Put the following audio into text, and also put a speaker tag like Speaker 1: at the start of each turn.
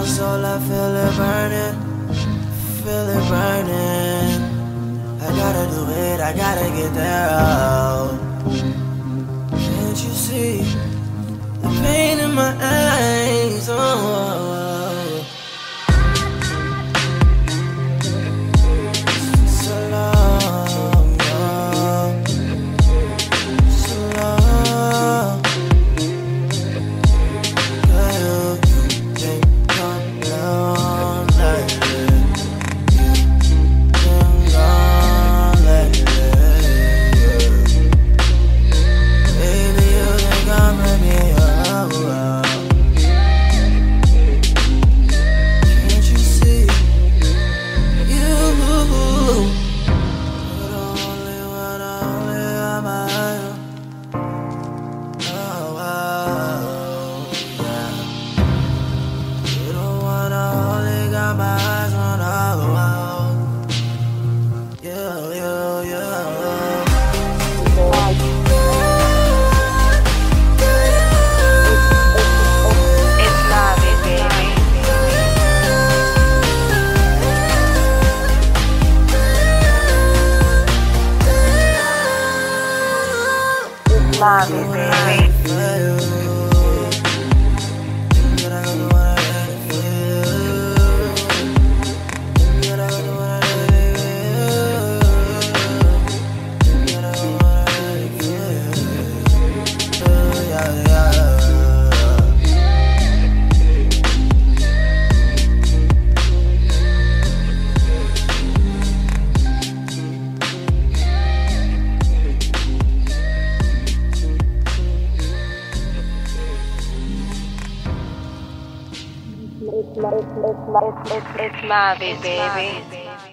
Speaker 1: my soul, I feel it burning, feel it burning. I gotta do it, I gotta get there. Oh. Can't you see Yeah.
Speaker 2: It's MAVi, baby. It's baby. It's, it's, it's, it's MAVi, baby.